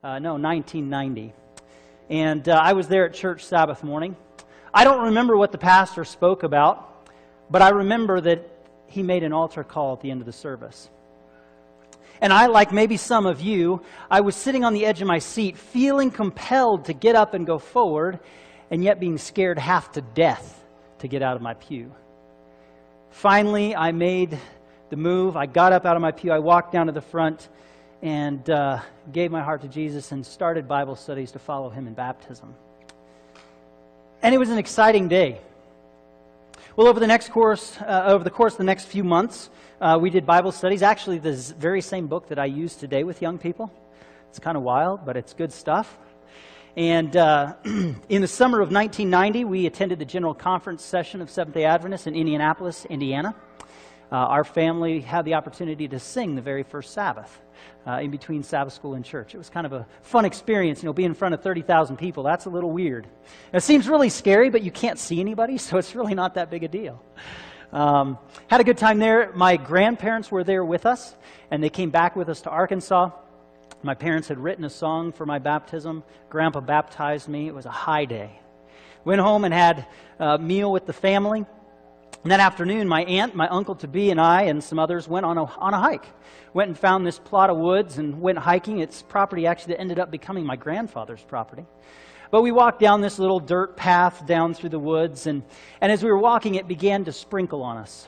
Uh, no, 1990. And uh, I was there at church Sabbath morning. I don't remember what the pastor spoke about, but I remember that he made an altar call at the end of the service. And I, like maybe some of you, I was sitting on the edge of my seat, feeling compelled to get up and go forward, and yet being scared half to death to get out of my pew. Finally, I made the move. I got up out of my pew. I walked down to the front and uh, gave my heart to Jesus and started Bible studies to follow him in baptism. And it was an exciting day. Well, over the next course, uh, over the course of the next few months, uh, we did Bible studies. Actually, the very same book that I use today with young people. It's kind of wild, but it's good stuff. And uh, in the summer of 1990, we attended the General Conference session of Seventh day Adventists in Indianapolis, Indiana. Uh, our family had the opportunity to sing the very first Sabbath uh, in between Sabbath school and church. It was kind of a fun experience, you know, being in front of 30,000 people. That's a little weird. It seems really scary, but you can't see anybody, so it's really not that big a deal. Um, had a good time there. My grandparents were there with us, and they came back with us to Arkansas. My parents had written a song for my baptism. Grandpa baptized me. It was a high day. Went home and had a meal with the family. And that afternoon, my aunt, my uncle to be, and I, and some others went on a, on a hike. Went and found this plot of woods and went hiking. It's property actually that ended up becoming my grandfather's property. But we walked down this little dirt path down through the woods, and, and as we were walking, it began to sprinkle on us.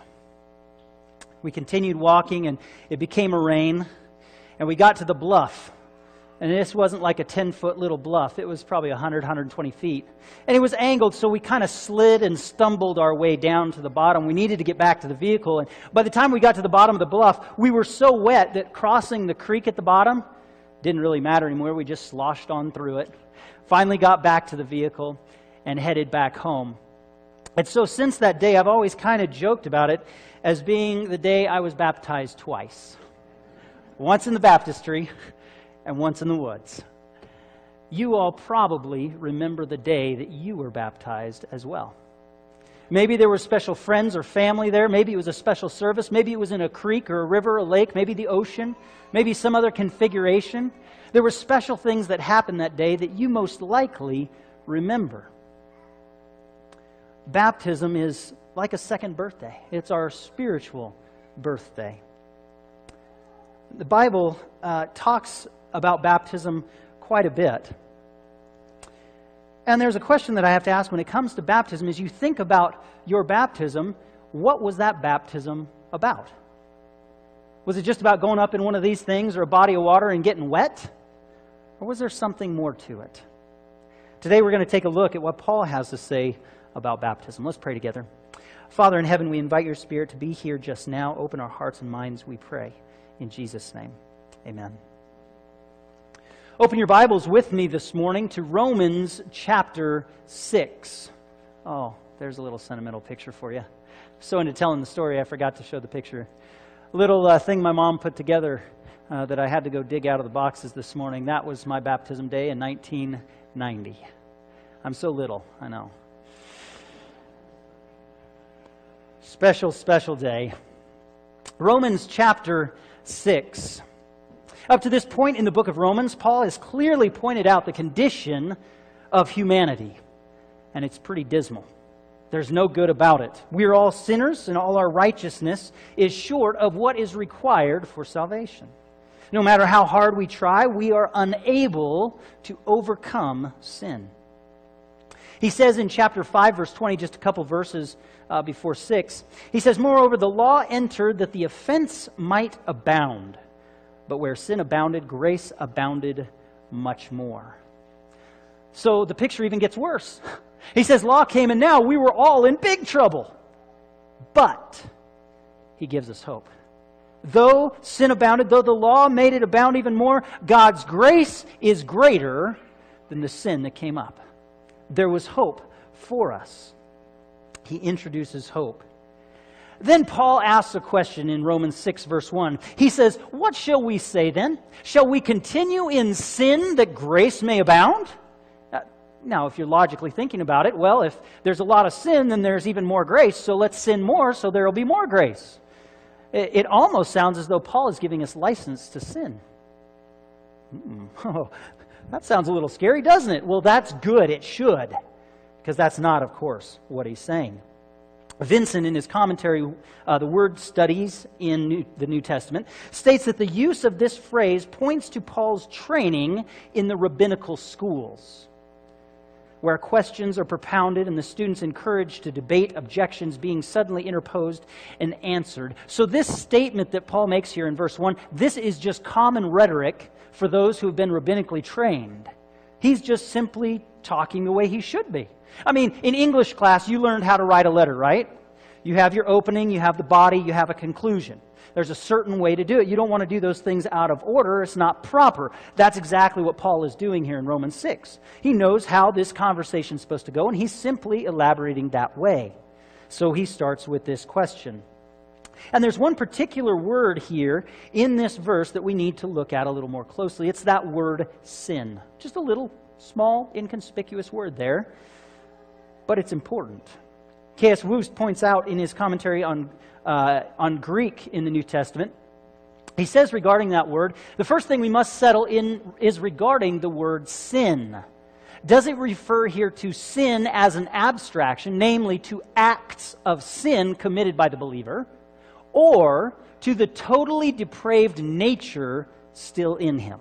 We continued walking, and it became a rain, and we got to the bluff. And this wasn't like a 10 foot little bluff, it was probably 100, 120 feet. And it was angled, so we kind of slid and stumbled our way down to the bottom. We needed to get back to the vehicle. And by the time we got to the bottom of the bluff, we were so wet that crossing the creek at the bottom didn't really matter anymore. We just sloshed on through it. Finally got back to the vehicle and headed back home. And so since that day, I've always kind of joked about it as being the day I was baptized twice once in the baptistry and once in the woods. You all probably remember the day that you were baptized as well. Maybe there were special friends or family there. Maybe it was a special service. Maybe it was in a creek or a river or a lake. Maybe the ocean. Maybe some other configuration. There were special things that happened that day that you most likely remember. Baptism is like a second birthday, it's our spiritual birthday. The Bible uh, talks about baptism quite a bit. And there's a question that I have to ask when it comes to baptism as you think about your baptism, what was that baptism about? Was it just about going up in one of these things or a body of water and getting wet? Or was there something more to it? Today we're going to take a look at what Paul has to say about baptism. Let's pray together. Father in heaven, we invite your Spirit to be here just now. Open our hearts and minds, we pray. In Jesus' name, amen. Open your Bibles with me this morning to Romans chapter 6. Oh, there's a little sentimental picture for you. So, into telling the story, I forgot to show the picture. Little uh, thing my mom put together uh, that I had to go dig out of the boxes this morning. That was my baptism day in 1990. I'm so little, I know. Special, special day. Romans chapter 6. Up to this point in the book of Romans, Paul has clearly pointed out the condition of humanity, and it's pretty dismal. There's no good about it. We're all sinners, and all our righteousness is short of what is required for salvation. No matter how hard we try, we are unable to overcome sin. He says in chapter 5, verse 20, just a couple verses uh, before 6, he says, Moreover, the law entered that the offense might abound. But where sin abounded, grace abounded much more. So the picture even gets worse. He says, Law came, and now we were all in big trouble. But he gives us hope. Though sin abounded, though the law made it abound even more, God's grace is greater than the sin that came up. There was hope for us. He introduces hope. Then Paul asks a question in Romans 6, verse 1. He says, What shall we say then? Shall we continue in sin that grace may abound? Uh, now, if you're logically thinking about it, well, if there's a lot of sin, then there's even more grace, so let's sin more so there will be more grace. It, almost sounds as though Paul is giving us license to sin. Oh, that sounds a little scary, doesn't it? Well, that's good. It should. Because that's not, of course, what he's saying. Vincent, in his commentary, uh, The Word Studies in New, the New Testament, states that the use of this phrase points to Paul's training in the rabbinical schools, where questions are propounded and the students encouraged to debate objections being suddenly interposed and answered. So, this statement that Paul makes here in verse 1, this is just common rhetoric for those who have been rabbinically trained. He's just simply talking the way he should be. I mean, in English class, you learned how to write a letter, right? You have your opening, you have the body, you have a conclusion. There's a certain way to do it. You don't want to do those things out of order. It's not proper. That's exactly what Paul is doing here in Romans 6. He knows how this conversation is supposed to go, and he's simply elaborating that way. So he starts with this question. And there's one particular word here in this verse that we need to look at a little more closely. It's that word sin. Just a little small, inconspicuous word there but it's important. K.S. Wuest points out in his commentary on, uh, on Greek in the New Testament, he says regarding that word, the first thing we must settle in is regarding the word sin. Does it refer here to sin as an abstraction, namely to acts of sin committed by the believer, or to the totally depraved nature still in him?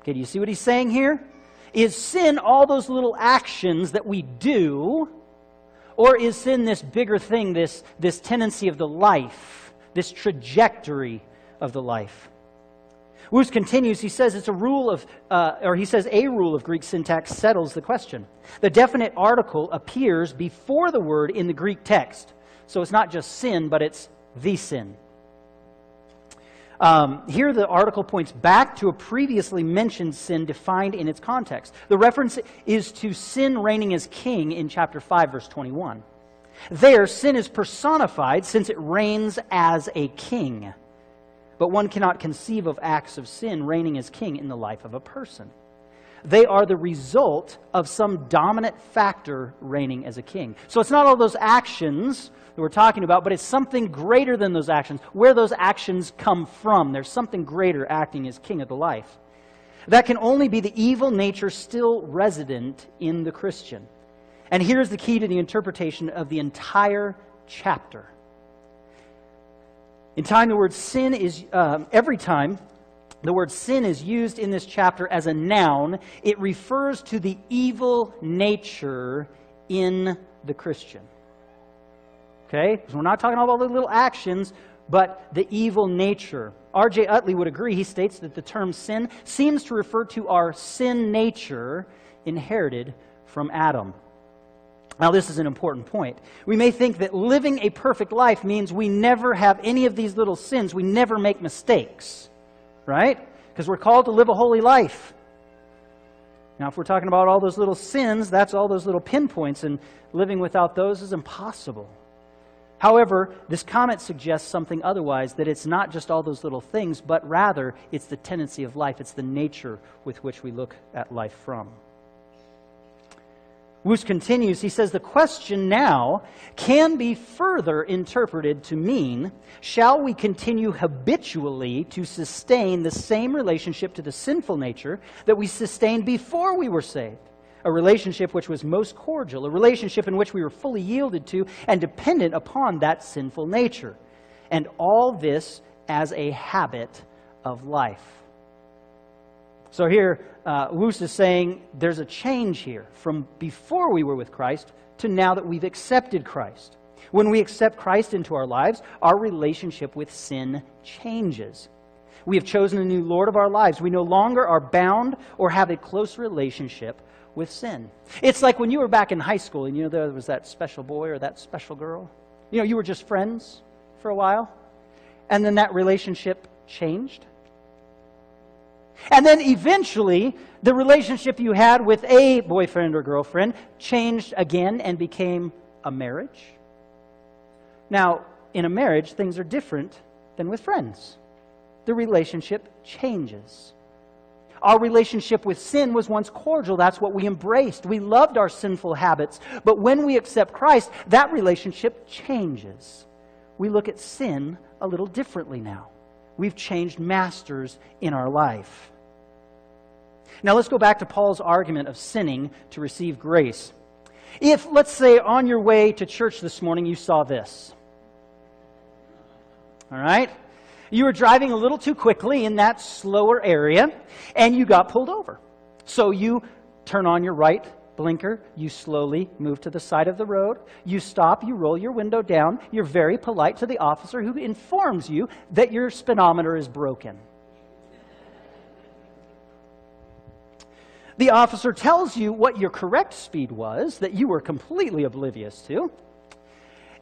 Okay, do you see what he's saying here? Is sin all those little actions that we do? Or is sin this bigger thing, this, this tendency of the life, this trajectory of the life? Wuest continues, he says it's a rule of, uh, or he says a rule of Greek syntax settles the question. The definite article appears before the word in the Greek text. So it's not just sin, but it's the sin. Um, here, the article points back to a previously mentioned sin defined in its context. The reference is to sin reigning as king in chapter 5, verse 21. There, sin is personified since it reigns as a king. But one cannot conceive of acts of sin reigning as king in the life of a person. They are the result of some dominant factor reigning as a king. So it's not all those actions that we're talking about, but it's something greater than those actions, where those actions come from. There's something greater acting as king of the life. That can only be the evil nature still resident in the Christian. And here's the key to the interpretation of the entire chapter. In time, the word sin is, um, every time the word sin is used in this chapter as a noun, it refers to the evil nature in the Christian. Okay? Because we're not talking about all the little actions, but the evil nature. R.J. Utley would agree. He states that the term sin seems to refer to our sin nature inherited from Adam. Now, this is an important point. We may think that living a perfect life means we never have any of these little sins, we never make mistakes, right? Because we're called to live a holy life. Now, if we're talking about all those little sins, that's all those little pinpoints, and living without those is impossible. However, this comment suggests something otherwise that it's not just all those little things, but rather it's the tendency of life, it's the nature with which we look at life from. Wuest continues, he says, the question now can be further interpreted to mean shall we continue habitually to sustain the same relationship to the sinful nature that we sustained before we were saved? a relationship which was most cordial, a relationship in which we were fully yielded to and dependent upon that sinful nature. And all this as a habit of life. So here, uh, is saying there's a change here from before we were with Christ to now that we've accepted Christ. When we accept Christ into our lives, our relationship with sin changes. We have chosen a new Lord of our lives. We no longer are bound or have a close relationship with sin. It's like when you were back in high school and you know there was that special boy or that special girl. You know, you were just friends for a while, and then that relationship changed. And then eventually, the relationship you had with a boyfriend or girlfriend changed again and became a marriage. Now, in a marriage, things are different than with friends. The relationship changes. Our relationship with sin was once cordial. That's what we embraced. We loved our sinful habits. But when we accept Christ, that relationship changes. We look at sin a little differently now. We've changed masters in our life. Now let's go back to Paul's argument of sinning to receive grace. If, let's say, on your way to church this morning, you saw this. All right? You were driving a little too quickly in that slower area, and you got pulled over. So you turn on your right blinker, you slowly move to the side of the road, you stop, you roll your window down, you're very polite to the officer who informs you that your speedometer is broken. The officer tells you what your correct speed was that you were completely oblivious to.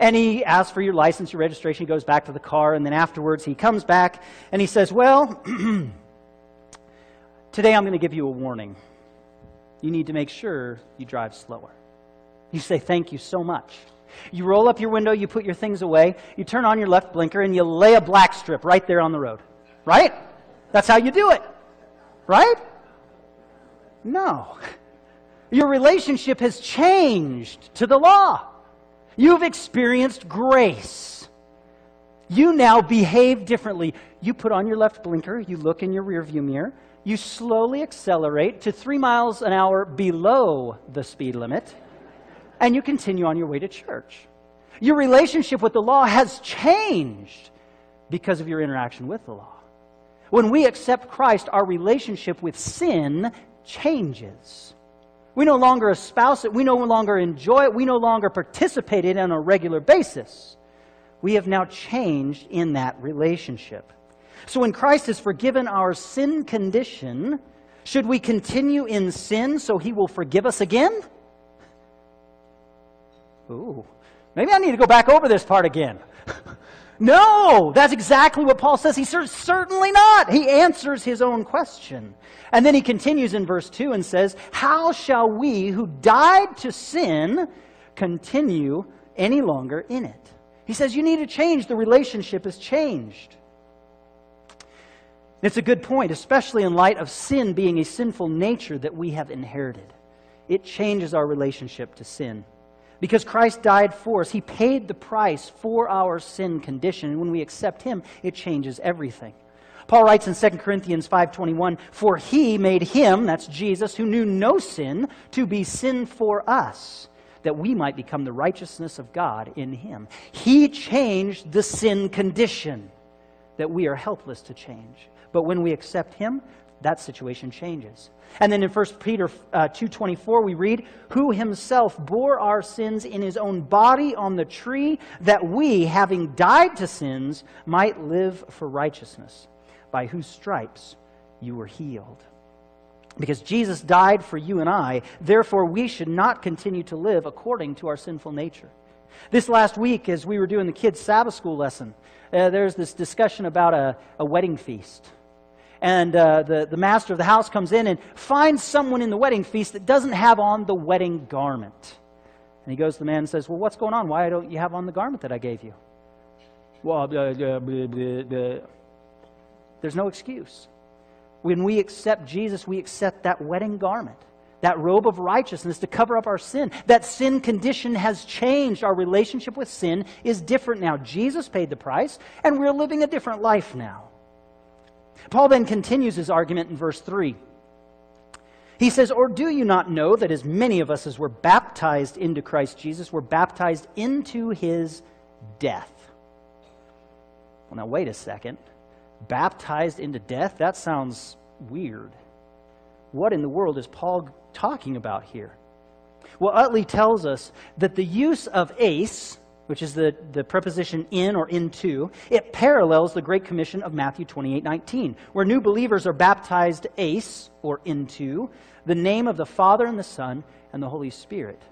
And he asks for your license, your registration, he goes back to the car, and then afterwards he comes back and he says, Well, today I'm going to give you a warning. You need to make sure you drive slower. You say, Thank you so much. You roll up your window, you put your things away, you turn on your left blinker, and you lay a black strip right there on the road. Right? That's how you do it. Right? No. Your relationship has changed to the law. You've experienced grace. You now behave differently. You put on your left blinker, you look in your rearview mirror, you slowly accelerate to three miles an hour below the speed limit, and you continue on your way to church. Your relationship with the law has changed because of your interaction with the law. When we accept Christ, our relationship with sin changes. We no longer espouse it. We no longer enjoy it. We no longer participate in it on a regular basis. We have now changed in that relationship. So when Christ has forgiven our sin condition, should we continue in sin so he will forgive us again? Ooh, maybe I need to go back over this part again. no, that's exactly what Paul says. He says, certainly not. He answers his own question. And then he continues in verse 2 and says, How shall we who died to sin continue any longer in it? He says, You need to change. The relationship has changed. It's a good point, especially in light of sin being a sinful nature that we have inherited. It changes our relationship to sin. Because Christ died for us, He paid the price for our sin condition. And when we accept Him, it changes everything. Paul writes in 2 Corinthians 5:21, "For he made him, that's Jesus, who knew no sin, to be sin for us, that we might become the righteousness of God in him." He changed the sin condition that we are helpless to change. But when we accept him, that situation changes. And then in 1 Peter uh, 2:24 we read, "Who himself bore our sins in his own body on the tree, that we, having died to sins, might live for righteousness." by whose stripes you were healed. Because Jesus died for you and I, therefore we should not continue to live according to our sinful nature. This last week, as we were doing the kids' Sabbath school lesson, uh, there's this discussion about a, a wedding feast. And uh, the, the master of the house comes in and finds someone in the wedding feast that doesn't have on the wedding garment. And he goes to the man and says, Well, what's going on? Why don't you have on the garment that I gave you? Well, blah, blah, blah, there's no excuse. When we accept Jesus, we accept that wedding garment, that robe of righteousness to cover up our sin. That sin condition has changed. Our relationship with sin is different now. Jesus paid the price, and we're living a different life now. Paul then continues his argument in verse 3. He says, Or do you not know that as many of us as were baptized into Christ Jesus were baptized into his death? Well, now, wait a second baptized into death? That sounds weird. What in the world is Paul talking about here? Well, Utley tells us that the use of eis, which is the, the preposition in or into, it parallels the Great Commission of Matthew 28 19, where new believers are baptized eis or into, the name of the Father and the Son and the Holy Spirit.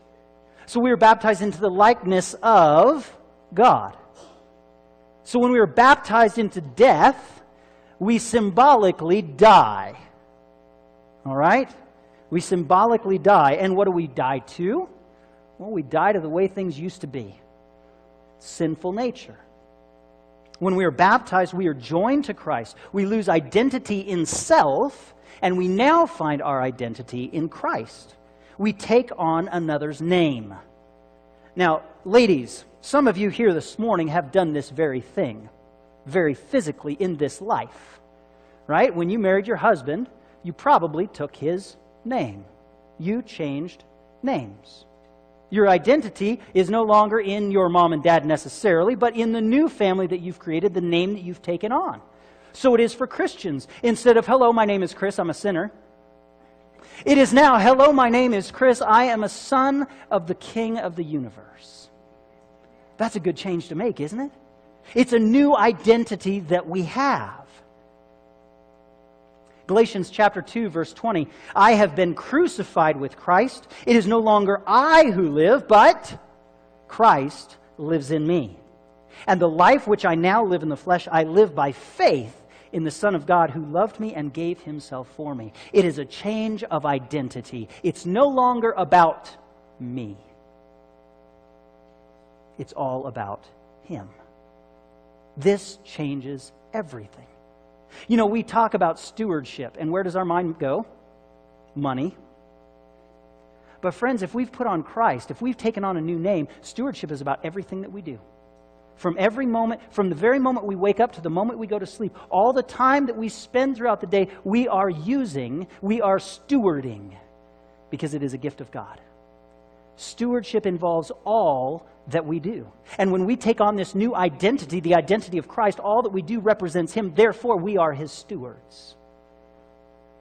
So we are baptized into the likeness of God. So when we are baptized into death, we symbolically die. All right? We symbolically die. And what do we die to? Well, we die to the way things used to be sinful nature. When we are baptized, we are joined to Christ. We lose identity in self, and we now find our identity in Christ. We take on another's name. Now, ladies, some of you here this morning have done this very thing very physically in this life. Right? When you married your husband, you probably took his name. You changed names. Your identity is no longer in your mom and dad necessarily, but in the new family that you've created, the name that you've taken on. So it is for Christians. Instead of, hello, my name is Chris, I'm a sinner. It is now, hello, my name is Chris, I am a son of the King of the universe. That's a good change to make, isn't it? It's a new identity that we have. Galatians chapter 2 verse 20. I have been crucified with Christ. It is no longer I who live, but Christ lives in me. And the life which I now live in the flesh, I live by faith in the Son of God who loved me and gave himself for me. It is a change of identity. It's no longer about me. It's all about him. This changes everything. You know, we talk about stewardship, and where does our mind go? Money. But, friends, if we've put on Christ, if we've taken on a new name, stewardship is about everything that we do. From every moment, from the very moment we wake up to the moment we go to sleep, all the time that we spend throughout the day, we are using, we are stewarding, because it is a gift of God. Stewardship involves all that we do. And when we take on this new identity, the identity of Christ, all that we do represents Him. Therefore, we are His stewards.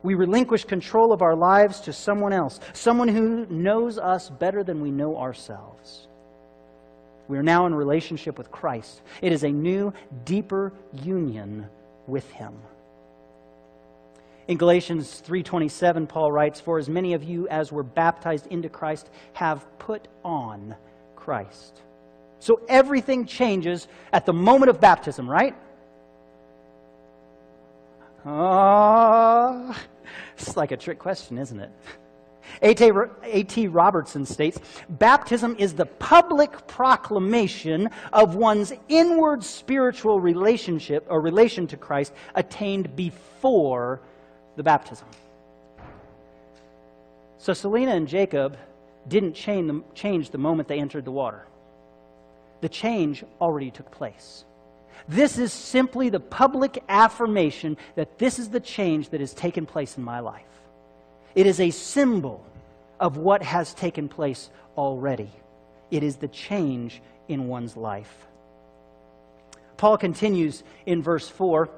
We relinquish control of our lives to someone else, someone who knows us better than we know ourselves. We are now in relationship with Christ. It is a new, deeper union with Him. In Galatians 3:27 Paul writes, "For as many of you as were baptized into Christ have put on Christ." So everything changes at the moment of baptism, right? Ah, oh, it's like a trick question, isn't it? A.T. Robertson states Baptism is the public proclamation of one's inward spiritual relationship or relation to Christ attained before the baptism. So Selena and Jacob didn't change the moment they entered the water. The change already took place. This is simply the public affirmation that this is the change that has taken place in my life. It is a symbol of what has taken place already. It is the change in one's life. Paul continues in verse 4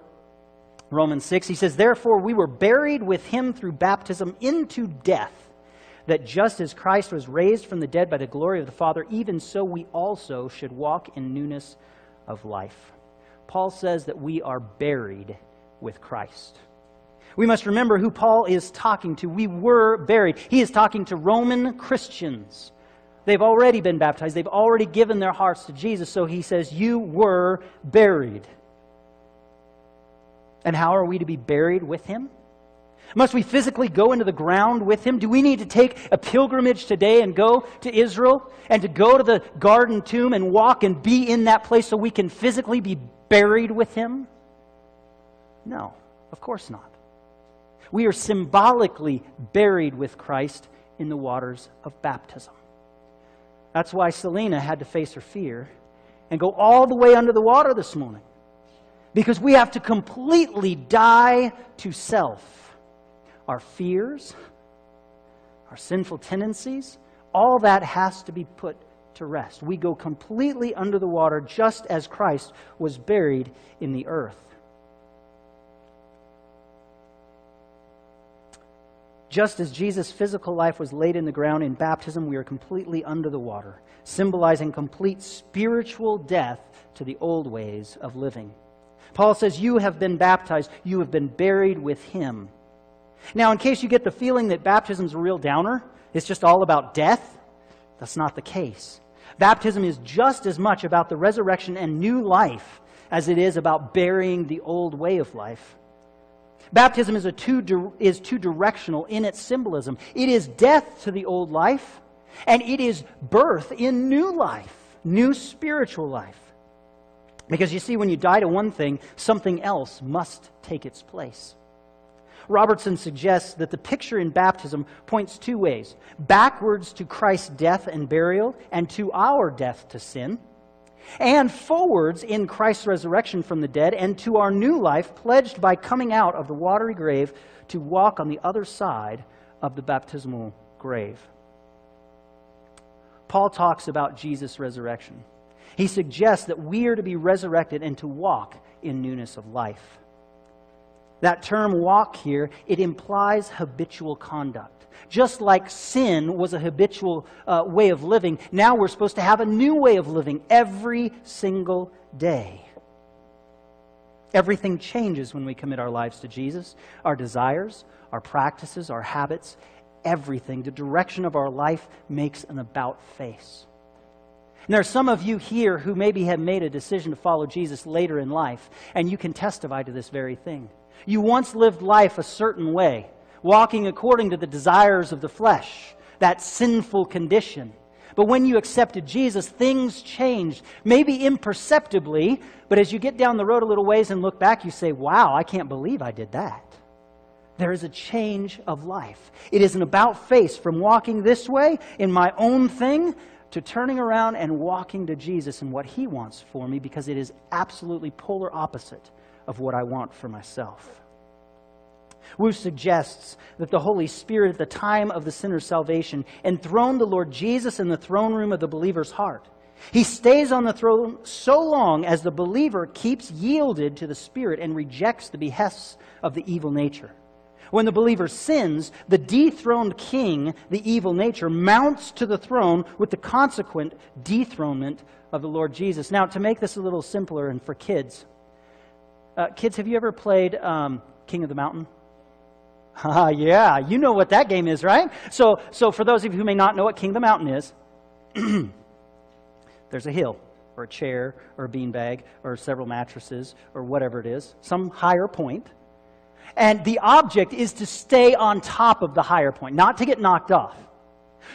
Romans 6, he says, Therefore we were buried with him through baptism into death, that just as Christ was raised from the dead by the glory of the Father, even so we also should walk in newness of life. Paul says that we are buried with Christ. We must remember who Paul is talking to. We were buried. He is talking to Roman Christians. They've already been baptized, they've already given their hearts to Jesus. So he says, You were buried. And how are we to be buried with him? Must we physically go into the ground with him? Do we need to take a pilgrimage today and go to Israel and to go to the garden tomb and walk and be in that place so we can physically be buried with him? No, of course not. We are symbolically buried with Christ in the waters of baptism. That's why Selena had to face her fear and go all the way under the water this morning. Because we have to completely die to self. Our fears, our sinful tendencies, all that has to be put to rest. We go completely under the water just as Christ was buried in the earth. Just as Jesus' physical life was laid in the ground in baptism, we are completely under the water, symbolizing complete spiritual death to the old ways of living. Paul says, You have been baptized, you have been buried with him. Now, in case you get the feeling that baptism is a real downer, it's just all about death, that's not the case. Baptism is just as much about the resurrection and new life as it is about burying the old way of life. Baptism is, a two, is two directional in its symbolism. It is death to the old life, and it is birth in new life, new spiritual life. Because you see, when you die to one thing, something else must take its place. Robertson suggests that the picture in baptism points two ways backwards to Christ's death and burial, and to our death to sin, and forwards in Christ's resurrection from the dead and to our new life pledged by coming out of the watery grave to walk on the other side of the baptismal grave. Paul talks about Jesus' resurrection. He suggests that we are to be resurrected and to walk in newness of life. That term walk here, it implies habitual conduct. Just like sin was a habitual uh, way of living, now we're supposed to have a new way of living every single day. Everything changes when we commit our lives to Jesus. Our desires, our practices, our habits, everything. The direction of our life makes an about face. And there are some of you here who maybe have made a decision to follow Jesus later in life, and you can testify to this very thing. You once lived life a certain way walking according to the desires of the flesh, that sinful condition. But when you accepted Jesus, things changed, maybe imperceptibly, but as you get down the road a little ways and look back, you say, wow, I can't believe I did that. There is a change of life. It is an about face from walking this way in my own thing to turning around and walking to Jesus and what He wants for me because it is absolutely polar opposite of what I want for myself. Wu suggests that the Holy Spirit, at the time of the sinner's salvation, enthroned the Lord Jesus in the throne room of the believer's heart. He stays on the throne so long as the believer keeps yielded to the Spirit and rejects the behests of the evil nature. When the believer sins, the dethroned king, the evil nature, mounts to the throne with the consequent dethronement of the Lord Jesus. Now, to make this a little simpler and for kids, uh, kids, have you ever played um, King of the Mountain? Ah, yeah, you know what that game is, right? So, so for those of you who may not know what King of the Mountain is, there's a hill, or a chair, or a beanbag, or several mattresses, or whatever it is, some higher point. And the object is to stay on top of the higher point, not to get knocked off.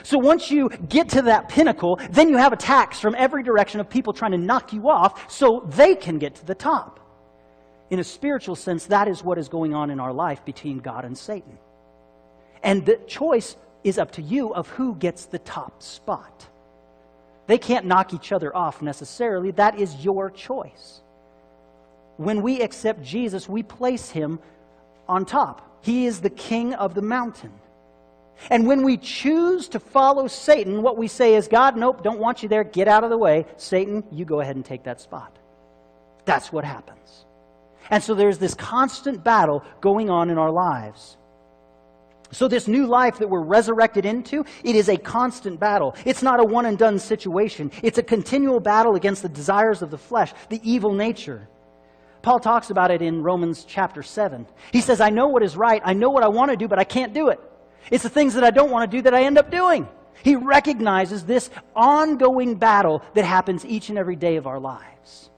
So once you get to that pinnacle, then you have attacks from every direction of people trying to knock you off so they can get to the top in a spiritual sense, that is what is going on in our life between God and Satan. And the choice is up to you of who gets the top spot. They can't knock each other off necessarily. That is your choice. When we accept Jesus, we place him on top. He is the king of the mountain. And when we choose to follow Satan, what we say is, God, nope, don't want you there. Get out of the way. Satan, you go ahead and take that spot. That's what happens. And so there's this constant battle going on in our lives. So, this new life that we're resurrected into, it is a constant battle. It's not a one and done situation. It's a continual battle against the desires of the flesh, the evil nature. Paul talks about it in Romans chapter 7. He says, I know what is right. I know what I want to do, but I can't do it. It's the things that I don't want to do that I end up doing. He recognizes this ongoing battle that happens each and every day of our lives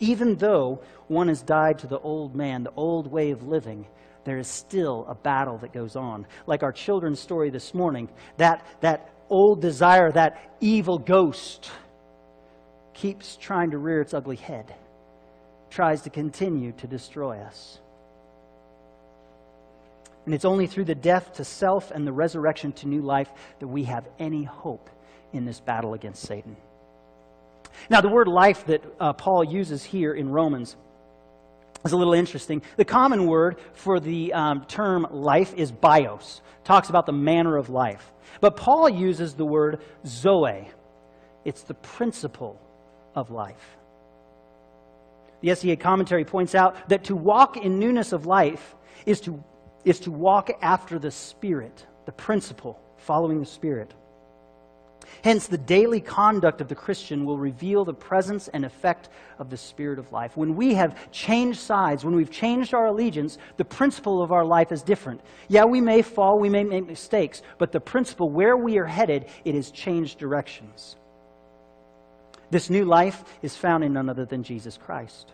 even though one has died to the old man, the old way of living, there is still a battle that goes on. Like our children's story this morning, that, that old desire, that evil ghost keeps trying to rear its ugly head, tries to continue to destroy us. And it's only through the death to self and the resurrection to new life that we have any hope in this battle against Satan. Now, the word life that uh, Paul uses here in Romans is a little interesting. The common word for the um, term life is bios, talks about the manner of life. But Paul uses the word zoe, it's the principle of life. The SDA commentary points out that to walk in newness of life is to, is to walk after the Spirit, the principle, following the Spirit. Hence, the daily conduct of the Christian will reveal the presence and effect of the Spirit of life. When we have changed sides, when we've changed our allegiance, the principle of our life is different. Yeah, we may fall, we may make mistakes, but the principle, where we are headed, it has changed directions. This new life is found in none other than Jesus Christ.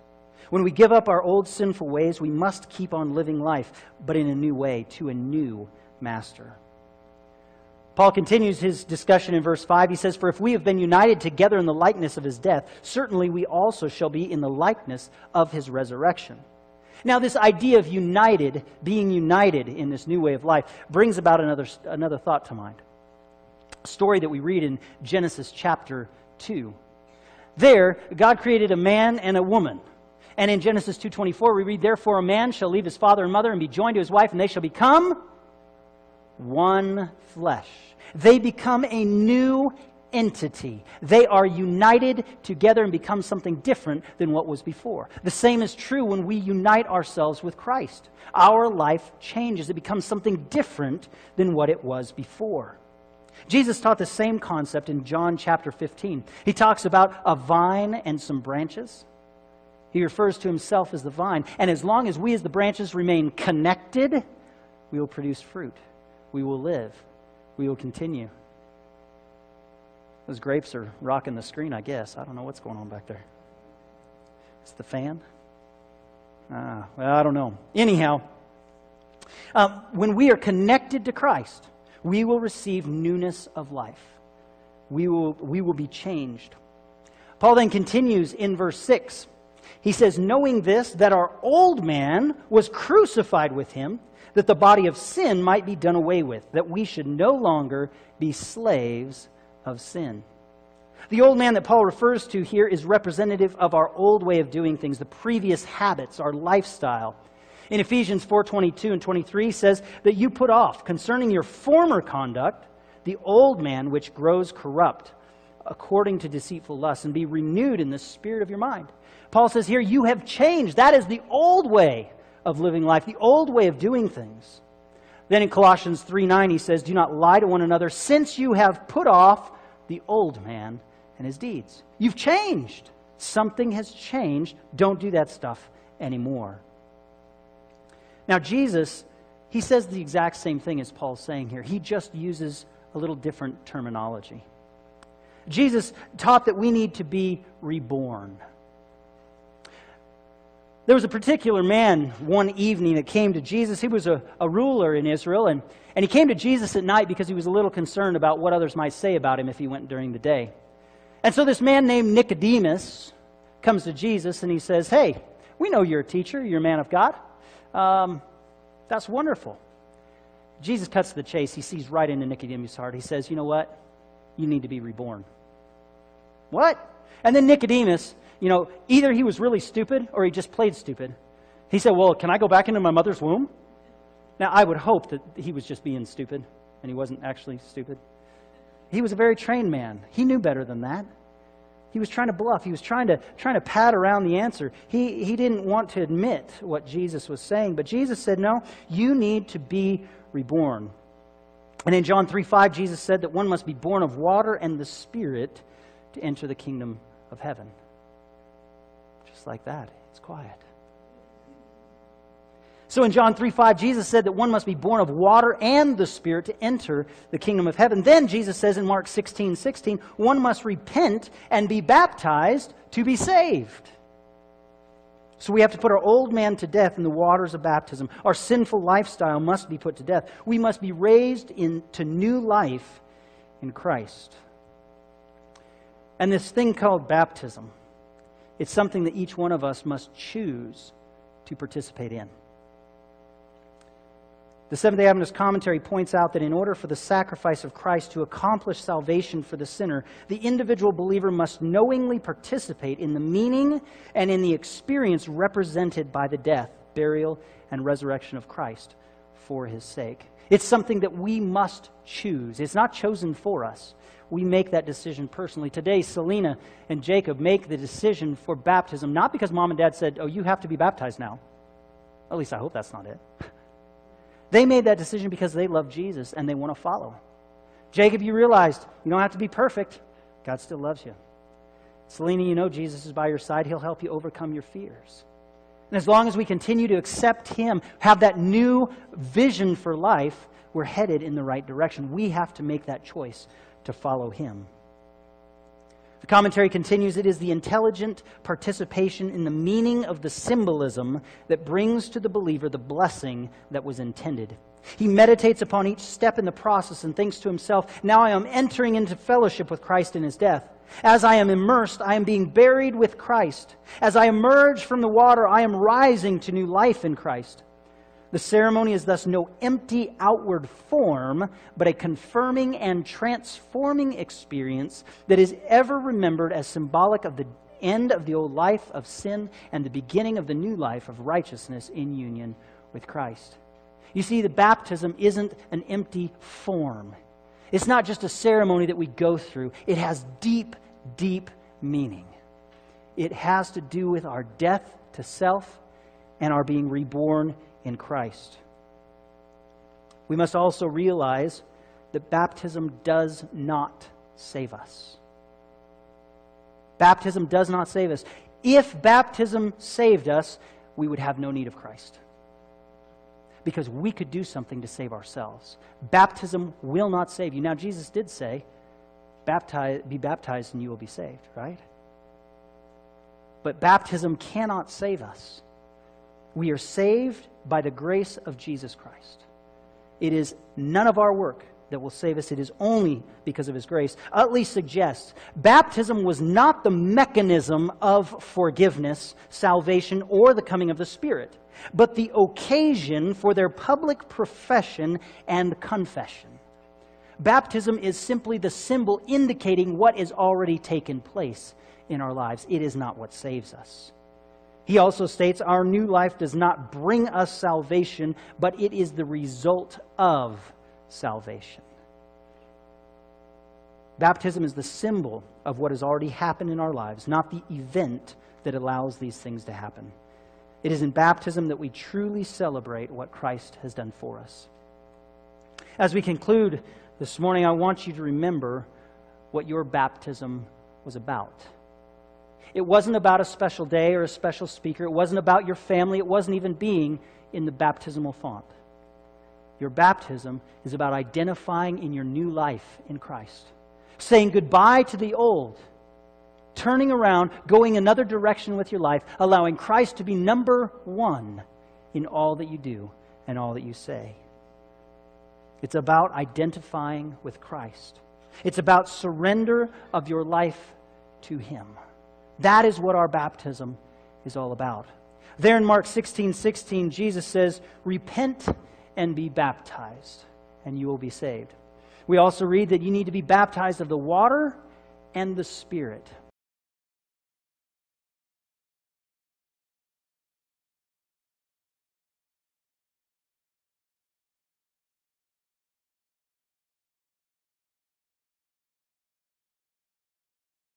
When we give up our old sinful ways, we must keep on living life, but in a new way, to a new master. Paul continues his discussion in verse 5. He says, For if we have been united together in the likeness of his death, certainly we also shall be in the likeness of his resurrection. Now, this idea of united, being united in this new way of life, brings about another, another thought to mind. A story that we read in Genesis chapter 2. There, God created a man and a woman. And in Genesis 2:24 we read therefore a man shall leave his father and mother and be joined to his wife and they shall become one flesh. They become a new entity. They are united together and become something different than what was before. The same is true when we unite ourselves with Christ. Our life changes, it becomes something different than what it was before. Jesus taught the same concept in John chapter 15. He talks about a vine and some branches. He refers to himself as the vine. And as long as we, as the branches, remain connected, we will produce fruit. We will live. We will continue. Those grapes are rocking the screen, I guess. I don't know what's going on back there. It's the fan? Ah, well, I don't know. Anyhow, um, when we are connected to Christ, we will receive newness of life. We will, we will be changed. Paul then continues in verse 6. He says, Knowing this, that our old man was crucified with him, that the body of sin might be done away with, that we should no longer be slaves of sin. The old man that Paul refers to here is representative of our old way of doing things, the previous habits, our lifestyle. In Ephesians 4:22 and 23 says that you put off concerning your former conduct the old man which grows corrupt according to deceitful lusts and be renewed in the spirit of your mind. Paul says here you have changed. That is the old way of living life, the old way of doing things. Then in Colossians 3:9 he says do not lie to one another since you have put off the old man and his deeds. You've changed. Something has changed. Don't do that stuff anymore. Now, Jesus, he says the exact same thing as Paul's saying here. He just uses a little different terminology. Jesus taught that we need to be reborn. There was a particular man one evening that came to Jesus. He was a, a ruler in Israel, and, and he came to Jesus at night because he was a little concerned about what others might say about him if he went during the day. And so this man named Nicodemus comes to Jesus and he says, Hey, we know you're a teacher, you're a man of God. Um, that's wonderful. Jesus cuts to the chase. He sees right into Nicodemus' heart. He says, You know what? You need to be reborn. What? And then Nicodemus, you know, either he was really stupid or he just played stupid. He said, Well, can I go back into my mother's womb? Now, I would hope that he was just being stupid and he wasn't actually stupid. He was a very trained man. He knew better than that. He was trying to bluff. He was trying to, trying to pad around the answer. He, he didn't want to admit what Jesus was saying. But Jesus said, No, you need to be reborn. And in John 3 5, Jesus said that one must be born of water and the Spirit to enter the kingdom of heaven Just like that. It's quiet. So in John 3 5, Jesus said that one must be born of water and the Spirit to enter the kingdom of heaven. Then Jesus says in Mark 16 16, one must repent and be baptized to be saved. So we have to put our old man to death in the waters of baptism. Our sinful lifestyle must be put to death. We must be raised into new life in Christ. And this thing called baptism it's something that each one of us must choose to participate in. The Seventh day Adventist commentary points out that in order for the sacrifice of Christ to accomplish salvation for the sinner, the individual believer must knowingly participate in the meaning and in the experience represented by the death, burial, and resurrection of Christ for his sake. It's something that we must choose. It's not chosen for us we make that decision personally. Today, Selena and Jacob make the decision for baptism, not because mom and dad said, Oh, you have to be baptized now. At least I hope that's not it. They made that decision because they love Jesus and they want to follow. Jacob, you realized you don't have to be perfect, God still loves you. Selena, you know Jesus is by your side, He'll help you overcome your fears. And as long as we continue to accept Him, have that new vision for life, we're headed in the right direction. We have to make that choice to follow him. The commentary continues it is the intelligent participation in the meaning of the symbolism that brings to the believer the blessing that was intended. He meditates upon each step in the process and thinks to himself, Now I am entering into fellowship with Christ in his death. As I am immersed, I am being buried with Christ. As I emerge from the water, I am rising to new life in Christ. The ceremony is thus no empty outward form, but a confirming and transforming experience that is ever remembered as symbolic of the end of the old life of sin and the beginning of the new life of righteousness in union with Christ. You see, the baptism isn't an empty form. It's not just a ceremony that we go through. It has deep, deep meaning. It has to do with our death to self and our being reborn in Christ. We must also realize that baptism does not save us. Baptism does not save us. If baptism saved us, we would have no need of Christ. Because we could do something to save ourselves. Baptism will not save you. Now, Jesus did say, Baptize, be baptized and you will be saved, right? But baptism cannot save us. We are saved by the grace of Jesus Christ. It is none of our work that will save us. It is only because of his grace. Utley suggests baptism was not the mechanism of forgiveness, salvation, or the coming of the Spirit, but the occasion for their public profession and confession. Baptism is simply the symbol indicating what is already taken place in our lives. It is not what saves us. He also states our new life does not bring us salvation, but it is the result of salvation. Baptism is the symbol of what has already happened in our lives, not the event that allows these things to happen. It is in baptism that we truly celebrate what Christ has done for us. As we conclude this morning, I want you to remember what your baptism was about. It wasn't about a special day or a special speaker. It wasn't about your family. It wasn't even being in the baptismal font. Your baptism is about identifying in your new life in Christ, saying goodbye to the old, turning around, going another direction with your life, allowing Christ to be number one in all that you do and all that you say. It's about identifying with Christ. It's about surrender of your life to Him. That is what our baptism is all about. There in Mark 16 16, Jesus says, Repent and be baptized, and you will be saved. We also read that you need to be baptized of the water and the Spirit.